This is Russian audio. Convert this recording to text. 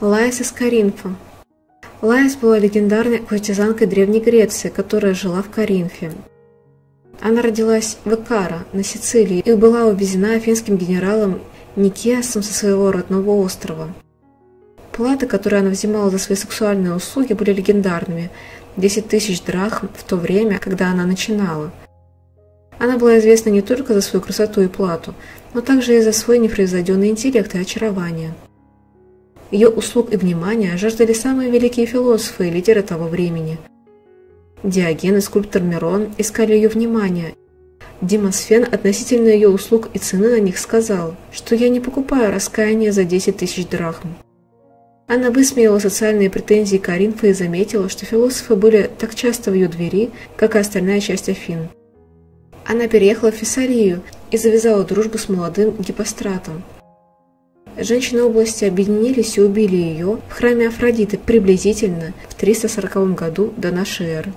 Лаис из Каринфа. Лаис была легендарной куртизанкой Древней Греции, которая жила в Каринфе. Она родилась в Икара, на Сицилии, и была увезена афинским генералом Никиасом со своего родного острова. Платы, которые она взимала за свои сексуальные услуги, были легендарными – 10 тысяч драхм в то время, когда она начинала. Она была известна не только за свою красоту и плату, но также и за свой непревзойденный интеллект и очарование. Ее услуг и внимания жаждали самые великие философы и лидеры того времени. Диоген и скульптор Мирон искали ее внимания. Демосфен относительно ее услуг и цены на них сказал, что я не покупаю раскаяние за 10 тысяч драхм. Она высмеяла социальные претензии Каринфа и заметила, что философы были так часто в ее двери, как и остальная часть Афин. Она переехала в Фессалию и завязала дружбу с молодым Гиппостратом. Женщины области объединились и убили ее в храме Афродиты приблизительно в 340 году до нашей эры.